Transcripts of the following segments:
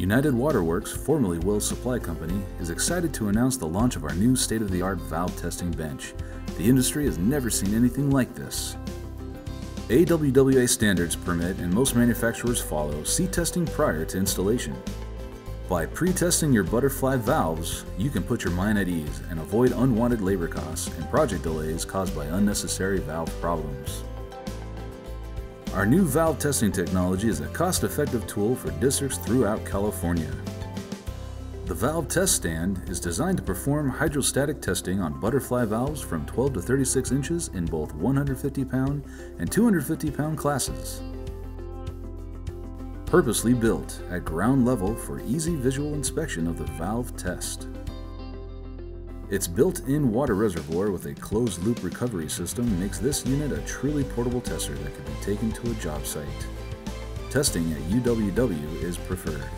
United Waterworks, formerly Wills Supply Company, is excited to announce the launch of our new state of the art valve testing bench. The industry has never seen anything like this. AWWA standards permit and most manufacturers follow seat testing prior to installation. By pre-testing your butterfly valves, you can put your mind at ease and avoid unwanted labor costs and project delays caused by unnecessary valve problems. Our new valve testing technology is a cost-effective tool for districts throughout California. The valve test stand is designed to perform hydrostatic testing on butterfly valves from 12 to 36 inches in both 150 pound and 250 pound classes. Purposely built at ground level for easy visual inspection of the valve test. Its built-in water reservoir with a closed-loop recovery system makes this unit a truly portable tester that can be taken to a job site. Testing at UWW is preferred.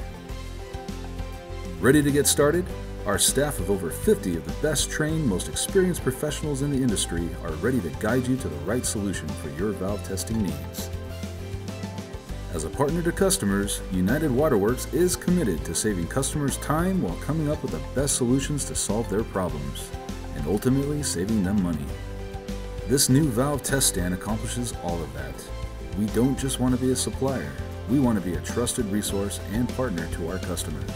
Ready to get started? Our staff of over 50 of the best trained, most experienced professionals in the industry are ready to guide you to the right solution for your valve testing needs. As a partner to customers, United Waterworks is committed to saving customers time while coming up with the best solutions to solve their problems, and ultimately saving them money. This new valve test stand accomplishes all of that. We don't just want to be a supplier, we want to be a trusted resource and partner to our customers.